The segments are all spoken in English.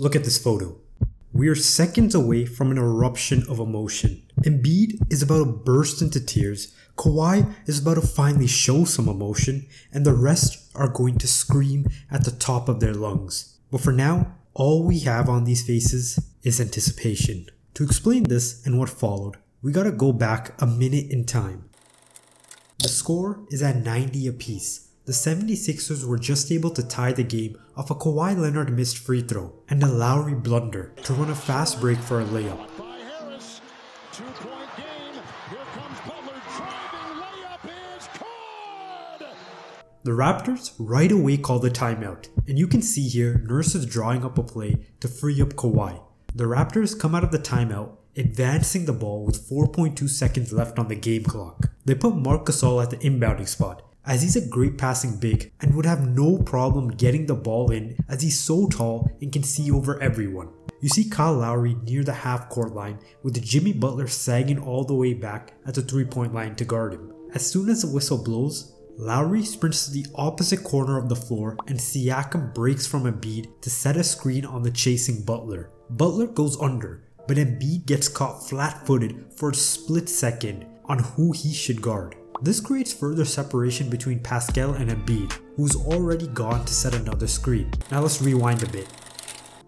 Look at this photo. We are seconds away from an eruption of emotion. Embiid is about to burst into tears, Kawhi is about to finally show some emotion, and the rest are going to scream at the top of their lungs. But for now, all we have on these faces is anticipation. To explain this and what followed, we gotta go back a minute in time. The score is at 90 apiece. The 76ers were just able to tie the game off a Kawhi Leonard missed free throw and a Lowry blunder to run a fast break for a layup. Harris. Two-point game. Here comes Butler. Layup. The Raptors right away call the timeout, and you can see here Nurse is drawing up a play to free up Kawhi. The Raptors come out of the timeout, advancing the ball with 4.2 seconds left on the game clock. They put Marc Gasol at the inbounding spot, as he's a great passing big and would have no problem getting the ball in as he's so tall and can see over everyone. You see Kyle Lowry near the half court line with Jimmy Butler sagging all the way back at the three point line to guard him. As soon as the whistle blows, Lowry sprints to the opposite corner of the floor and Siakam breaks from Embiid to set a screen on the chasing Butler. Butler goes under, but Embiid gets caught flat footed for a split second on who he should guard. This creates further separation between Pascal and Embiid, who's already gone to set another screen. Now let's rewind a bit.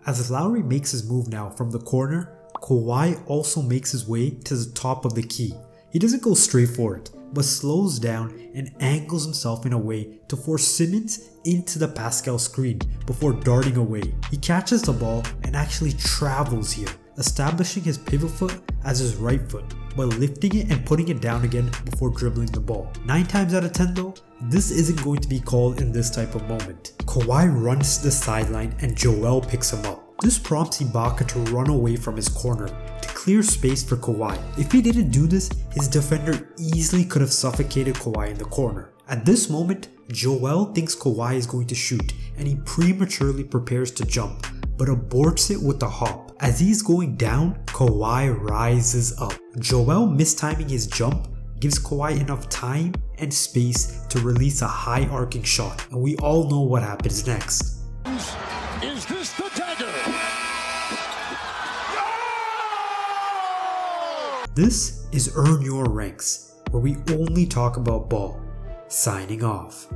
As Lowry makes his move now from the corner, Kawhi also makes his way to the top of the key. He doesn't go straight for it, but slows down and angles himself in a way to force Simmons into the Pascal screen before darting away. He catches the ball and actually travels here, establishing his pivot foot as his right foot, but lifting it and putting it down again before dribbling the ball. 9 times out of 10 though, this isn't going to be called in this type of moment. Kawhi runs to the sideline and Joel picks him up. This prompts Ibaka to run away from his corner to clear space for Kawhi. If he didn't do this, his defender easily could have suffocated Kawhi in the corner. At this moment, Joel thinks Kawhi is going to shoot and he prematurely prepares to jump, but aborts it with a hop. As he's going down, Kawhi rises up. Joel mistiming his jump gives Kawhi enough time and space to release a high arcing shot, and we all know what happens next. Is this the dagger? This is Earn Your Ranks, where we only talk about ball. Signing off.